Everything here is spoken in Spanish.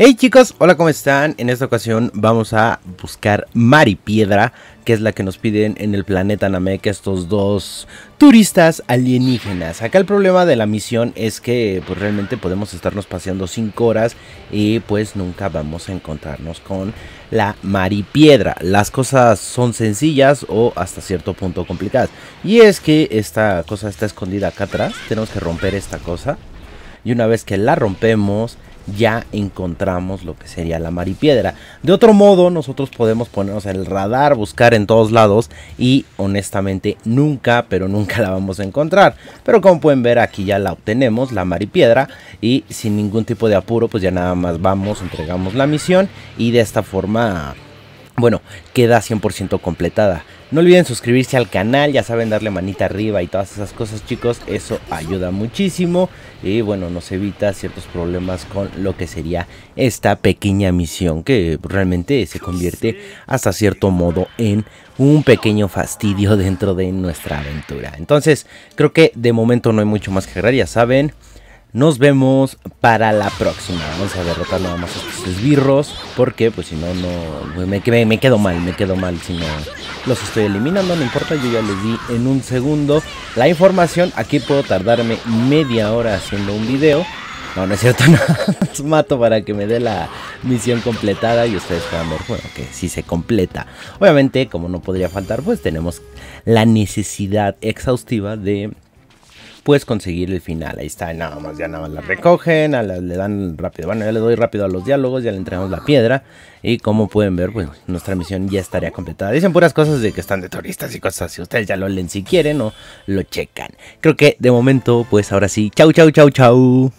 Hey chicos, hola, ¿cómo están? En esta ocasión vamos a buscar Maripiedra, que es la que nos piden en el planeta Namek estos dos turistas alienígenas. Acá el problema de la misión es que pues realmente podemos estarnos paseando 5 horas y pues nunca vamos a encontrarnos con la Maripiedra. Las cosas son sencillas o hasta cierto punto complicadas. Y es que esta cosa está escondida acá atrás, tenemos que romper esta cosa. Y una vez que la rompemos ya encontramos lo que sería la maripiedra. De otro modo, nosotros podemos ponernos el radar, buscar en todos lados y honestamente nunca, pero nunca la vamos a encontrar. Pero como pueden ver, aquí ya la obtenemos, la maripiedra, y sin ningún tipo de apuro, pues ya nada más vamos, entregamos la misión y de esta forma, bueno, queda 100% completada. No olviden suscribirse al canal, ya saben darle manita arriba y todas esas cosas chicos, eso ayuda muchísimo y bueno, nos evita ciertos problemas con lo que sería esta pequeña misión que realmente se convierte hasta cierto modo en un pequeño fastidio dentro de nuestra aventura. Entonces, creo que de momento no hay mucho más que agregar, ya saben. Nos vemos para la próxima. Vamos a derrotar nada más a estos esbirros. Porque pues si no, no me, me, quedo mal, me quedo mal si no los estoy eliminando. No importa, yo ya les di en un segundo la información. Aquí puedo tardarme media hora haciendo un video. No, no es cierto, no. Los mato para que me dé la misión completada y ustedes puedan ver, bueno, que si se completa. Obviamente, como no podría faltar, pues tenemos la necesidad exhaustiva de puedes conseguir el final. Ahí está, nada más, ya nada más la recogen, le dan rápido. Bueno, ya le doy rápido a los diálogos, ya le entregamos la piedra. Y como pueden ver, pues nuestra misión ya estaría completada. Dicen puras cosas de que están de turistas y cosas así. Ustedes ya lo leen si quieren o lo checan. Creo que de momento, pues ahora sí. Chau, chau, chau, chau.